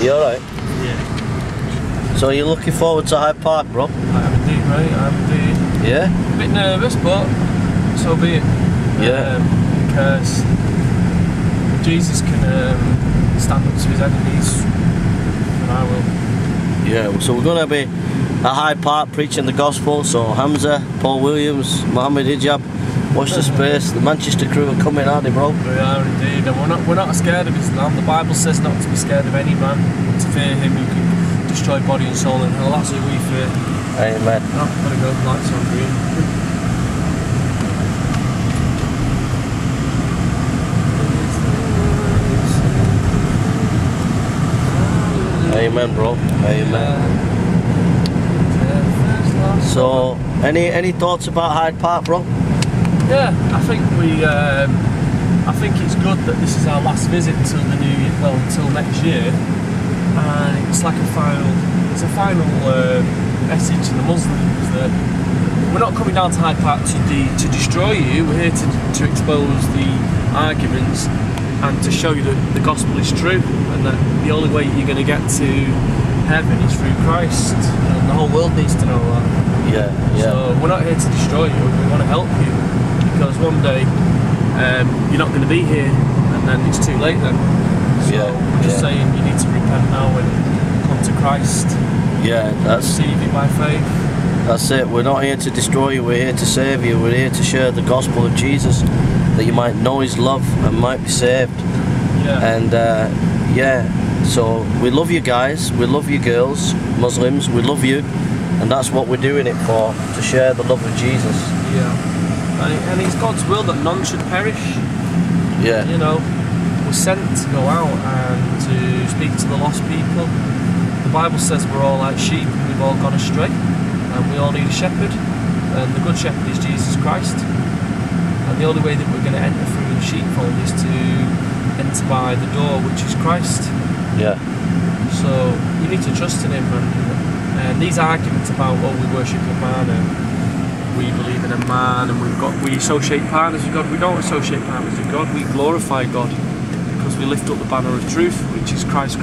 You alright? Yeah. So you're looking forward to Hyde Park, bro? I am indeed, mate. I am indeed. Yeah? A bit nervous, but so be it. Yeah. Um, because Jesus can um, stand up to his enemies, and I will. Yeah, so we're going to be at Hyde Park preaching the gospel. So Hamza, Paul Williams, Mohammed Hijab, Watch the Space, the Manchester crew are coming, aren't they, bro? We are indeed, and we're not we're not scared of Islam. The Bible says not to be scared of any man, but to fear him who can destroy body and soul and hell. That's who we fear. Amen. Oh, gotta go. Lights on green. Amen, bro. Amen. So, any any thoughts about Hyde Park, bro? Yeah, I think we. Um, I think it's good that this is our last visit until the new year, well, until next year, and it's like a final. It's a final uh, message to the Muslims that we're not coming down to Hyde Park to de- to destroy you. We're here to to expose the arguments and to show you that the gospel is true and that the only way you're going to get to heaven is through Christ. And the whole world needs to know that. Yeah, yeah. So we're not here to destroy you. We want to help you because one day um, you're not going to be here, and then it's too late. Then. So Yeah, we're just yeah. saying you need to repent now and come to Christ, yeah, that's receive it by faith. that's it. We're not here to destroy you. We're here to save you. We're here to share the gospel of Jesus, that you might know His love and might be saved. Yeah. And uh, yeah, so we love you guys. We love you girls, Muslims. We love you, and that's what we're doing it for to share the love of Jesus. yeah. And, it- and it's God's will that none should perish. Yeah, You know, we're sent to go out and to speak to the lost people. The Bible says we're all like sheep and we've all gone astray, and we all need a shepherd. And the good shepherd is Jesus Christ. And the only way that we're going to enter through the sheepfold is to enter by the door, which is Christ. yeah, So you need to trust in Him. And, and these arguments about oh we worship a man and we believe in a man and we've got we associate partners with God. We don't associate partners with God. We glorify God because we lift up the banner of truth, which is Christ.